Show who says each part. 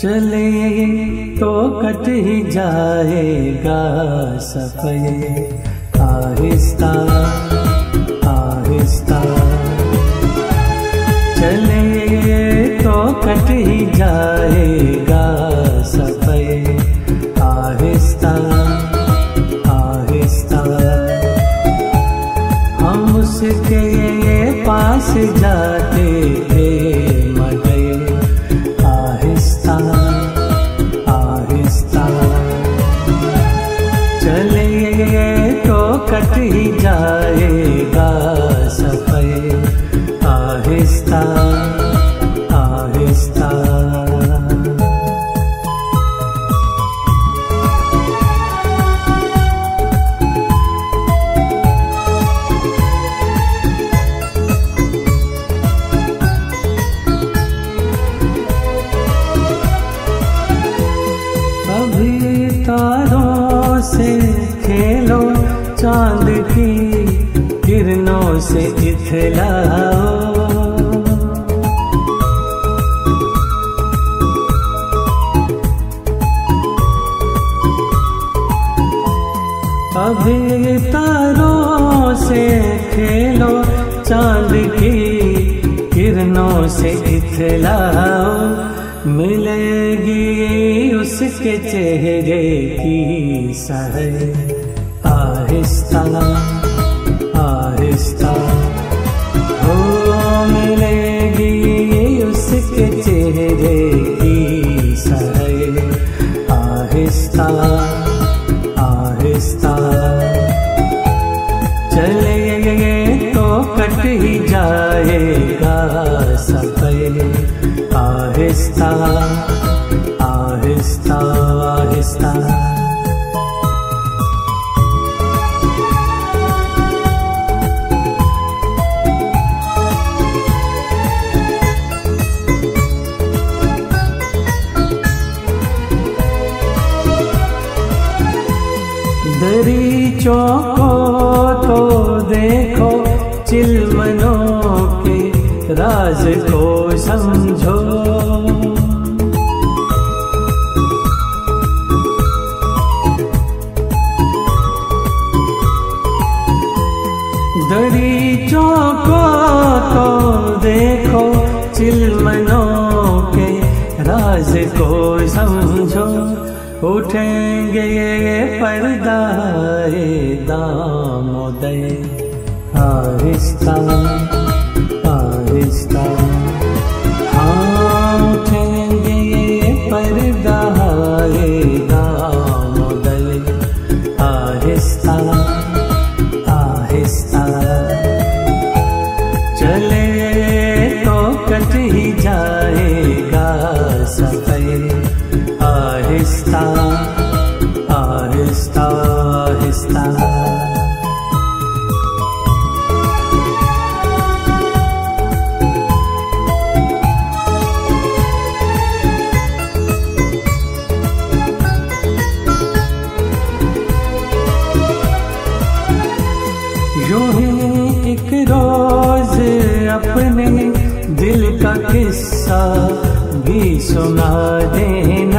Speaker 1: चले तो कट ही जाएगा सफ़र आहिस्ता आहिस्ता। चले तो कट ही जाएगा सफे आहिस्ता आहिस्ता। हम उसके पास जाते कट ही जाएगा सफ़र। आहिस्ता आहिस्ता। तारों से इथलाओ। अभी तारों से खेलो, चाँद की किरणों से इथलाओ। मिलेगी उसके चेहरे की सह आहिस्ता। आहिस्ता हो मिलेगी उसके चेहरे की सह आहिस्ता आहिस्ता। चले तो कट ही जाएगा सफ़र आहिस्ता आहिस्ता आहिस्ता। दरीचों को तो देखो चिलमनों के राज को समझो। दरीचों को तो देखो चिलमनों के राज को समझो। उठेंगे ये पर्दाए दामोदय आहिस्ता आहिस्ता आहिस्ता रोज अपने दिल का किस्सा भी सुना देना।